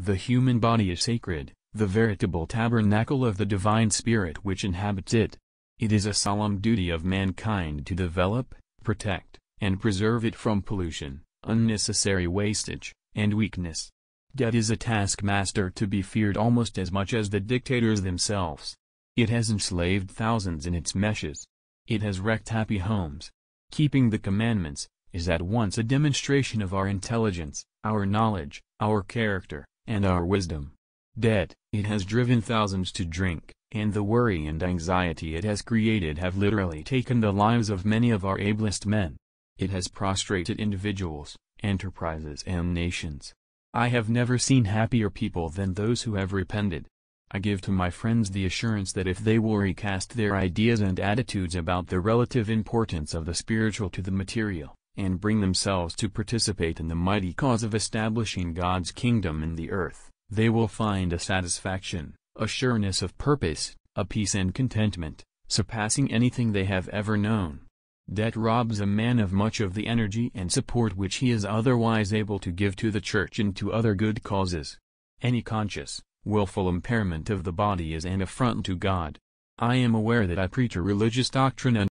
The human body is sacred, the veritable tabernacle of the divine spirit which inhabits it. It is a solemn duty of mankind to develop, protect, and preserve it from pollution, unnecessary wastage, and weakness. Debt is a taskmaster to be feared almost as much as the dictators themselves. It has enslaved thousands in its meshes. It has wrecked happy homes. Keeping the commandments, is at once a demonstration of our intelligence, our knowledge, our character, and our wisdom. Debt, it has driven thousands to drink, and the worry and anxiety it has created have literally taken the lives of many of our ablest men. It has prostrated individuals, enterprises and nations. I have never seen happier people than those who have repented. I give to my friends the assurance that if they will recast their ideas and attitudes about the relative importance of the spiritual to the material, and bring themselves to participate in the mighty cause of establishing God's kingdom in the earth, they will find a satisfaction, a sureness of purpose, a peace and contentment, surpassing anything they have ever known. Debt robs a man of much of the energy and support which he is otherwise able to give to the church and to other good causes. Any conscious, willful impairment of the body is an affront to God. I am aware that I preach a religious doctrine